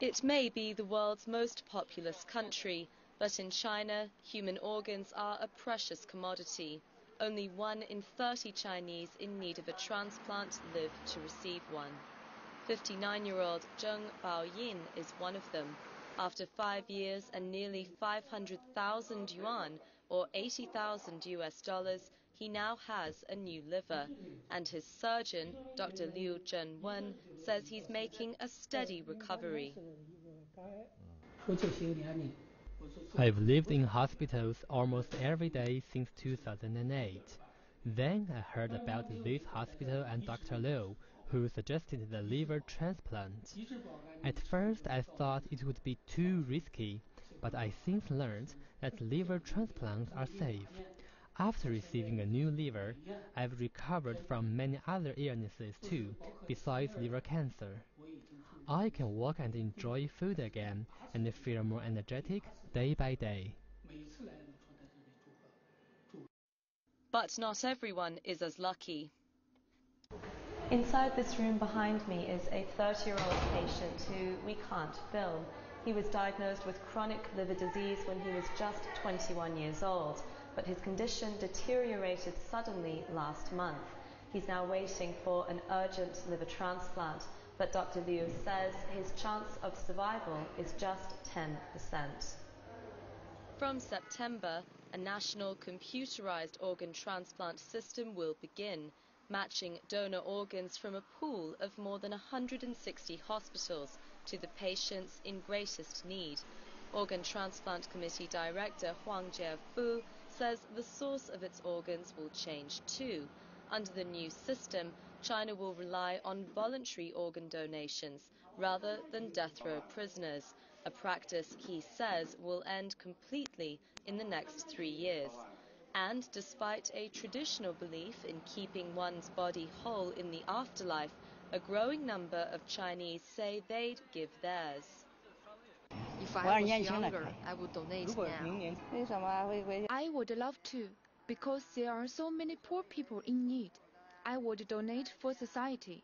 It may be the world's most populous country, but in China, human organs are a precious commodity. Only one in 30 Chinese in need of a transplant live to receive one. 59-year-old Zheng Baoyin is one of them. After five years and nearly 500,000 yuan, or 80,000 US dollars, he now has a new liver. And his surgeon, Dr. Liu Zhenwen, says he's making a steady recovery. I've lived in hospitals almost every day since 2008. Then I heard about this hospital and Dr. Liu, who suggested the liver transplant. At first I thought it would be too risky, but I since learned that liver transplants are safe. After receiving a new liver, I've recovered from many other illnesses too, besides liver cancer. I can walk and enjoy food again and feel more energetic day by day. But not everyone is as lucky. Inside this room behind me is a 30 year old patient who we can't film. He was diagnosed with chronic liver disease when he was just 21 years old, but his condition deteriorated suddenly last month. He's now waiting for an urgent liver transplant, but Dr. Liu says his chance of survival is just 10%. From September, a national computerized organ transplant system will begin matching donor organs from a pool of more than 160 hospitals to the patients in greatest need. Organ Transplant Committee Director Huang Jiefu says the source of its organs will change too. Under the new system, China will rely on voluntary organ donations rather than death row prisoners, a practice he says will end completely in the next three years. And despite a traditional belief in keeping one's body whole in the afterlife, a growing number of Chinese say they'd give theirs. If I was younger, I would donate now. I would love to, because there are so many poor people in need. I would donate for society.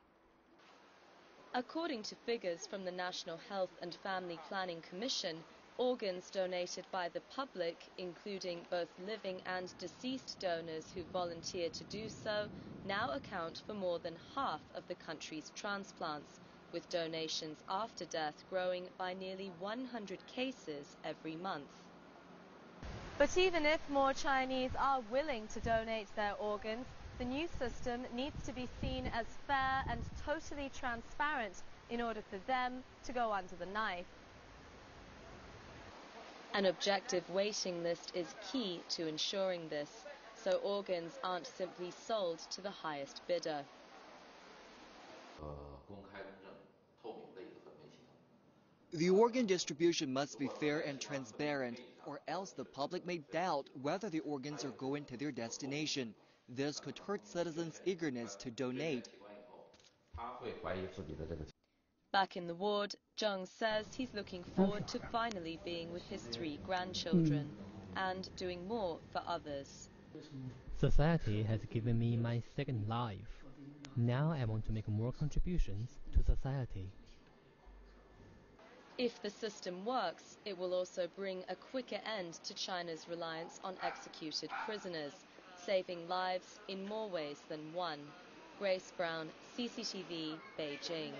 According to figures from the National Health and Family Planning Commission, Organs donated by the public, including both living and deceased donors who volunteer to do so, now account for more than half of the country's transplants, with donations after death growing by nearly 100 cases every month. But even if more Chinese are willing to donate their organs, the new system needs to be seen as fair and totally transparent in order for them to go under the knife. An objective waiting list is key to ensuring this, so organs aren't simply sold to the highest bidder. The organ distribution must be fair and transparent, or else the public may doubt whether the organs are going to their destination. This could hurt citizens' eagerness to donate. Back in the ward, Zheng says he's looking forward to finally being with his three grandchildren and doing more for others. Society has given me my second life. Now I want to make more contributions to society. If the system works, it will also bring a quicker end to China's reliance on executed prisoners, saving lives in more ways than one. Grace Brown, CCTV, Beijing.